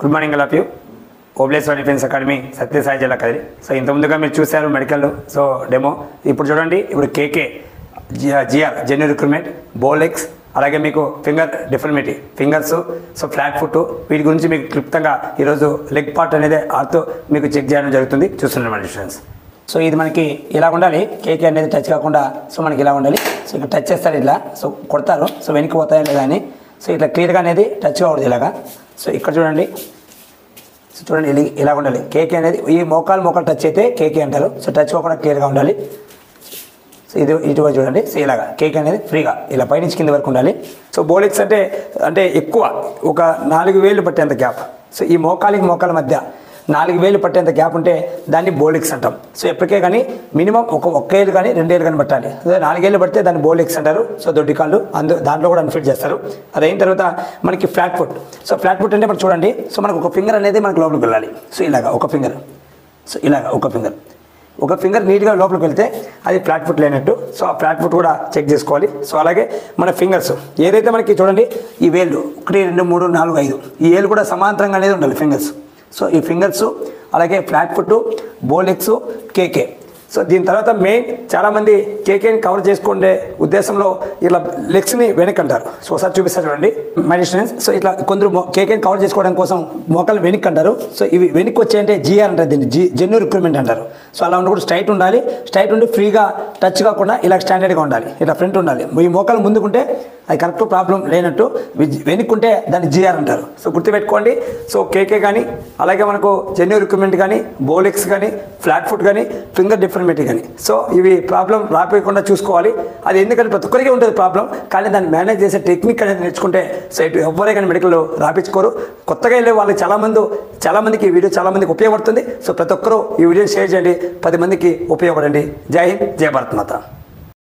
Good morning all of you Obuleshwara defence academy Sathya Sai జిల్లా Kadiri so ఇంత ముందుగా మీరు చూశారు మెడికల్ సో డెమో ఇప్పుడు చూడండి ఇప్పుడు K K G R genu recurvatum bow legs అలాగే మీకు finger deformity fingers so flat foot వీటి గురించి మీకు క్లుప్తంగా ఈరోజు లెగ్ పార్ట్ అనేది ఆర్తో మీకు చెక్ చేయడం జరుగుతుంది. చూస్తున్నాం మన స్టూడెంట్స్ సో ఇది మనకి ఇలా ఉండాలి. కేకే అనేది టచ్ కాకుండా సో మనకి ఇలా ఉండాలి. సో ఇక్కడ టచ్ చేస్తారు ఇలా సో కొడతారు. సో వెనక్కి పోతాయా లేదా అని సో ఇట్లా క్లియర్గా అనేది టచ్ కావద్దు ఇలాగా. సో ఇక్కడ చూడండి. సో చూడండి ఇలా ఉండాలి. కేకే అనేది ఈ మోకాలు మోకాలు టచ్ అయితే కేకే అంటారు. సో టచ్ కాకుండా క్లియర్గా ఉండాలి. సో ఇది ఇటువంటి చూడండి. సో ఇలాగా కేక్ అనేది ఫ్రీగా ఇలా పైనుంచి కింద వరకు ఉండాలి. సో బోలిక్స్ అంటే అంటే ఎక్కువ. ఒక నాలుగు వేలు పట్టేంత గ్యాప్ సో ఈ మోకాలికి మోకాల మధ్య నాలుగు వేలు పట్టేంత గ్యాప్ ఉంటే దాన్ని బోలిక్స్ అంటాం. సో ఎప్పటికే కానీ మినిమం ఒక ఒక్కేళ్ళు కానీ కానీ రెండేళ్ళు కానీ పట్టాలి. అదే నాలుగేళ్ళు పడితే దాన్ని బోలిక్స్ అంటారు. సో దొడ్డి కాళ్ళు అందు దాంట్లో కూడా అన్ఫిట్ చేస్తారు. అదైన తర్వాత మనకి flat foot so flat foot అంటే మనం చూడండి. సో మనకు ఒక ఫింగర్ అనేది మనకు లోపలికి వెళ్ళాలి. సో ఇలాగ ఒక ఫింగర్ సో ఇలాగా ఒక ఫింగర్ ఒక ఫింగర్ నీట్గా లోపలికి వెళ్తే అది ఫ్లాట్ ఫుట్ లేనట్టు. సో ఆ ఫ్లాట్ ఫుట్ కూడా చెక్ చేసుకోవాలి. సో అలాగే మన ఫింగర్స్ ఏదైతే మనకి చూడండి ఈ వేళ్ళు ఒకటి రెండు మూడు నాలుగు ఐదు. ఈ వేలు కూడా సమాంతరంగా అనేది ఉండాలి ఫింగర్స్ సో ఈ ఫింగర్స్ అలాగే flat foot bow legs K K so దీని తర్వాత మెయిన్ చాలామంది కేకేని కవర్ చేసుకుండే ఉద్దేశంలో ఇలా లెగ్స్ని వెనక్కి అంటారు సో ఒకసారి చూపిస్తారు చూడండి. మై సో ఇట్లా కొందరు కేకేని కవర్ చేసుకోవడం కోసం మోకాలు వెనక్కి అంటారు సో ఇవి వెనక్కి వచ్చాయంటే జిఆర్ అంటారు దీన్ని. జి జెన్యూ రిక్రూట్మెంట్ అంటారు. సో అలా ఉన్నప్పుడు స్ట్రైట్ ఉండాలి. స్ట్రైట్ ఉండి ఫ్రీగా టచ్ కాకుండా ఇలా స్టాండర్డ్గా ఉండాలి. ఇలా ఫ్రంట్ ఉండాలి. ఈ మోకాలు ముందుకుంటే అది కరెక్ట్ ప్రాబ్లం లేనట్టు వెనుక్కుంటే దాన్ని జిఆర్ అంటారు. సో గుర్తుపెట్టుకోండి. సో కేకే కానీ అలాగే మనకు జెన్యూ రిక్రూట్మెంట్ కానీ బోలిక్స్ కానీ ఫ్లాట్ ఫుట్ కానీ ఫింగర్ డిఫర్మిటీ కానీ. సో ఇవి ప్రాబ్లం రాకపోయకుండా చూసుకోవాలి. అది ఎందుకంటే ప్రతి ఒక్కరికి ఉంటుంది ప్రాబ్లం కానీ దాన్ని మేనేజ్ చేసే టెక్నిక్ అనేది నేర్చుకుంటే సో ఇటు ఎవరే కానీ మెడికల్లో రాపించుకోరు. కొత్తగా వెళ్ళే వాళ్ళకి చాలామంది చాలామందికి ఈ వీడియో చాలామందికి ఉపయోగపడుతుంది. సో ప్రతి ఒక్కరూ ఈ వీడియోని షేర్ చేయండి. పది మందికి ఉపయోగపడండి. జై హింద్ జయ భారత్ మాత.